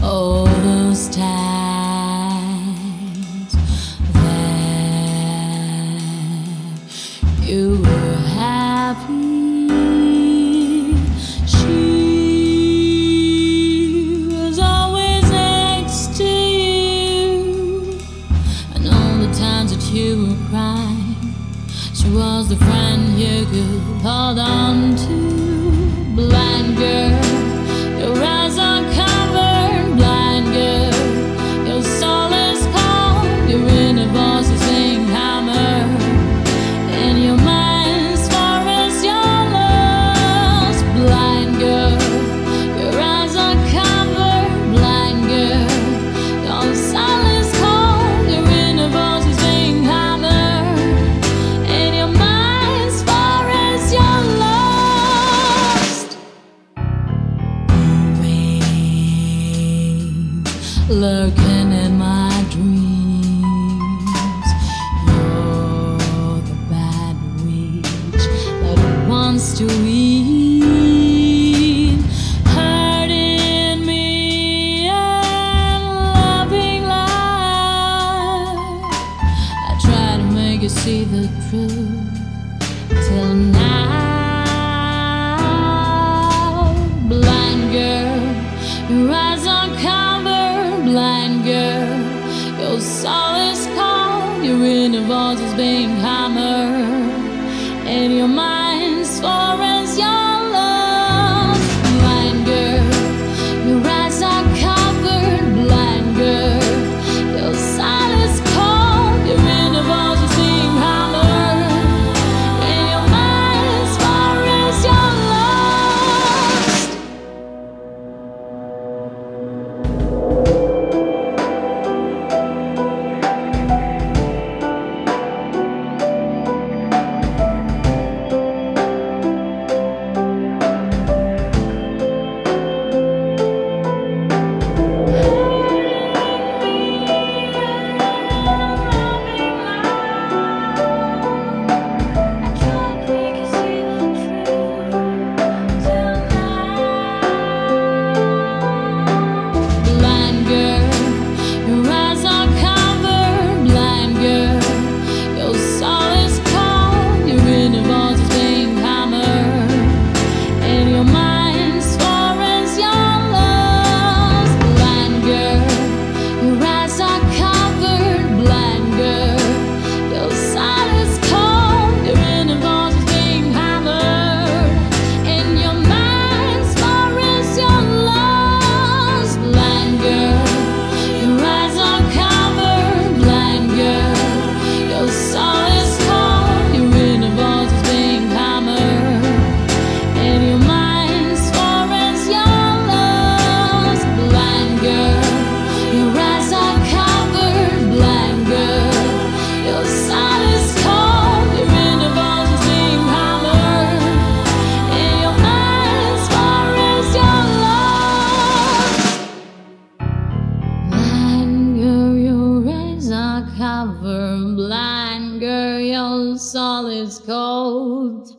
All those times that you were happy. She was always next to you, and all the times that you were crying, she was the friend you could hold on to, blind girl. Lurking in my dreams. You're the bad witch that wants to eat, hurting me and loving. I try to make you see the truth till now. hearing your voices being hammered, and your mind. lover, blind girl, your soul is cold.